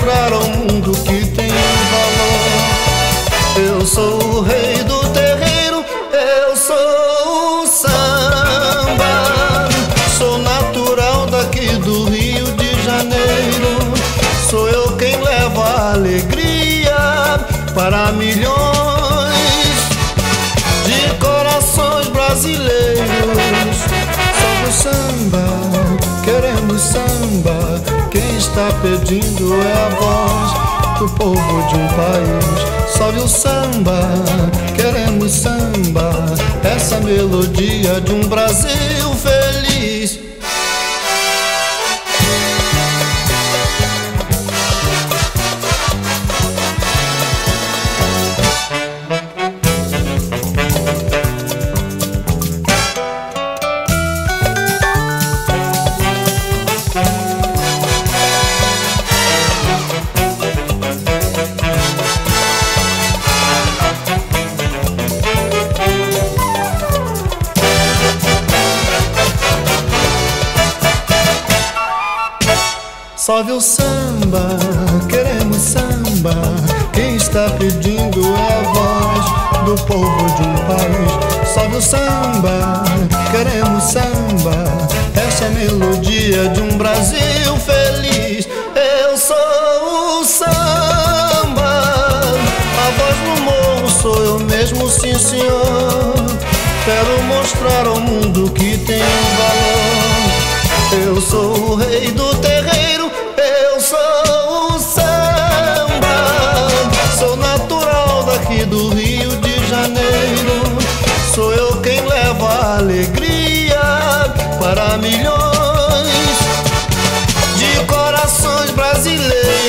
mostrar ao mundo que tem valor. Eu sou o rei do terreiro, eu sou o samba. Sou natural daqui do Rio de Janeiro. Sou eu quem leva alegria para milhões. Está pedindo é a voz do povo de um país. Salve o samba, queremos samba. Essa melodia de um Brasil feliz. Salve o samba, queremos samba. Quem está pedindo é a voz do povo de um país. Salve o samba, queremos samba. Essa é a melodia de um Brasil feliz. Eu sou o samba, a voz do morro sou eu mesmo, sim senhor. Quero mostrar ao mundo que Brasileiro.